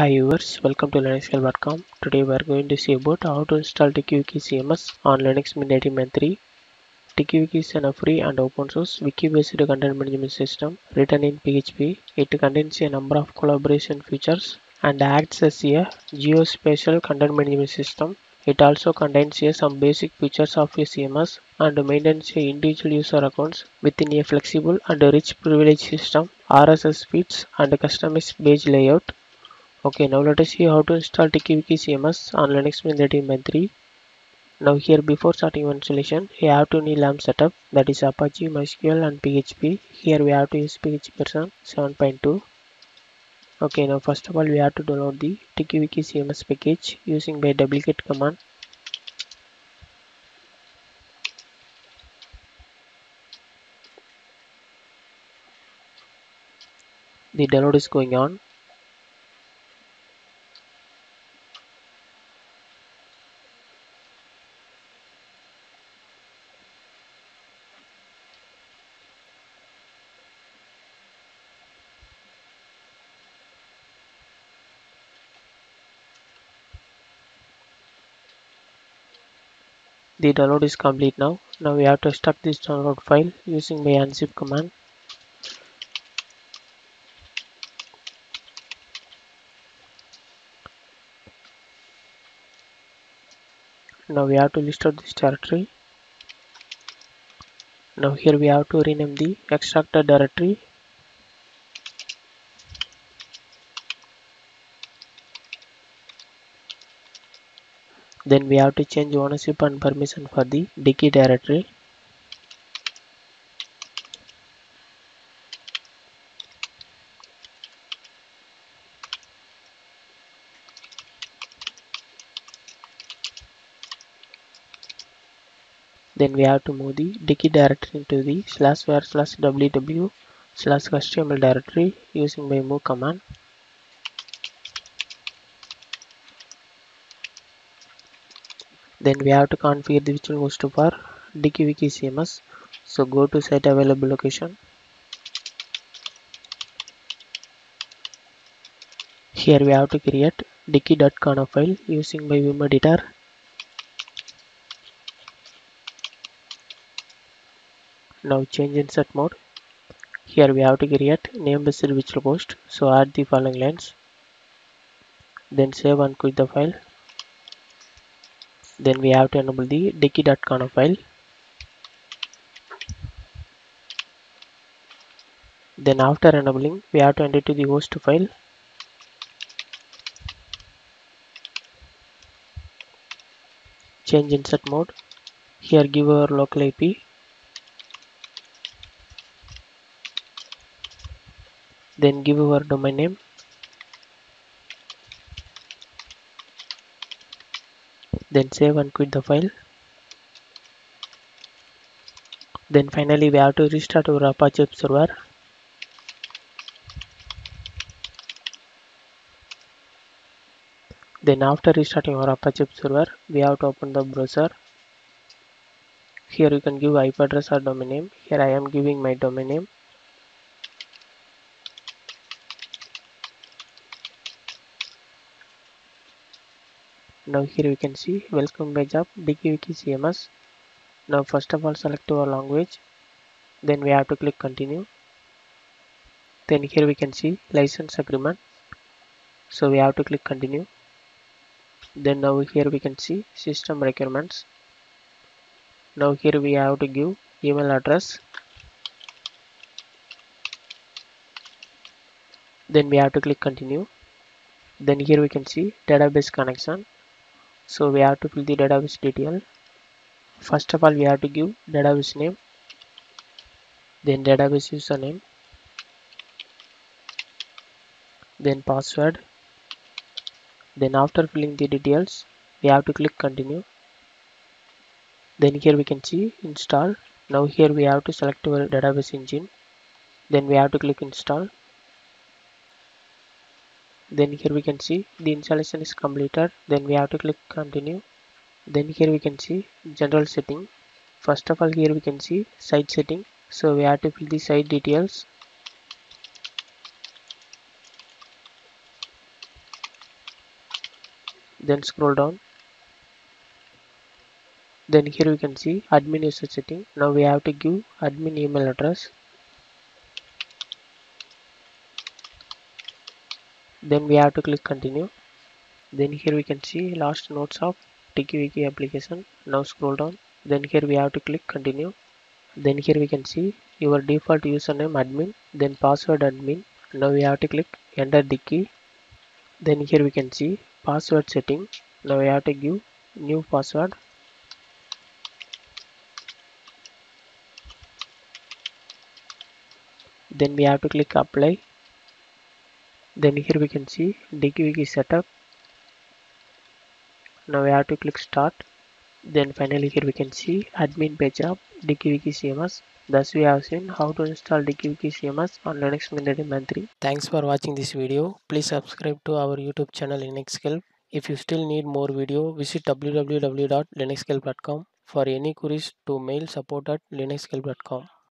Hi viewers, welcome to linuxhelp.com. Today we are going to see about how to install TikiWiki CMS on Linux Mint 18.3. TikiWiki is a free and open source wiki-based content management system written in PHP. It contains a number of collaboration features and acts as a geospatial content management system. It also contains some basic features of a CMS and maintains individual user accounts within a flexible and rich privilege system, RSS feeds and customized page layout. Okay, now let us see how to install TikiWiki CMS on Linux Mint 18.3. Now here before starting installation, you have to need LAMP setup that is Apache, MySQL and PHP. Here we have to use PHP version 7.2. Okay, now first of all we have to download the TikiWiki CMS package using by wget command. The download is going on. The download is complete now. Now we have to extract this download file using my unzip command. Now we have to list out this directory. Now here we have to rename the extracted directory. Then we have to change ownership and permission for the Tiki directory. Then we have to move the Tiki directory into the slash var slash ww slash html directory using by move command. Then we have to configure the virtual host for TikiWiki CMS. So go to site available location. Here we have to create tiki.conf file using my Vim editor. Now change insert mode. Here we have to create name based virtual host. So add the following lines. Then save and quit the file. Then we have to enable the tiki.conf file. Then after enabling, we have to enter to the host file. Change insert mode. Here give our local IP then give our domain name then save and quit the file. Then finally we have to restart our apache server. Then after restarting our apache server we have to open the browser. Here you can give ip address or domain name. Here i am giving my domain name now here we can see welcome page of TikiWiki CMS now first of all select our language. Then we have to click continue. Then here we can see license agreement. So we have to click continue. Then now here we can see system requirements. Now here we have to give email address. Then we have to click continue. Then here we can see database connection so we have to fill the database detail. First of all we have to give database name then database username then password then after filling the details we have to click continue. Then here we can see install. Now here we have to select our database engine. Then we have to click install then here we can see the installation is completed. Then we have to click continue. Then here we can see general setting. First of all here we can see site setting. So we have to fill the site details. Then scroll down. Then here we can see admin user setting. Now we have to give admin email address then we have to click continue. Then here we can see last notes of TikiWiki application. Now scroll down. Then here we have to click continue. Then here we can see your default username admin then password admin. Now we have to click enter the key. Then here we can see password setting. Now we have to give new password. Then we have to click apply then here we can see TikiWiki setup. Now we have to click start. Then finally here we can see admin page of TikiWiki CMS. Thus we have seen how to install TikiWiki CMS on Linux Mint 3 thanks for watching this video. Please subscribe to our youtube channel linuxhelp if you still need more video visit www.linuxhelp.com for any queries to mail support at linuxhelp.com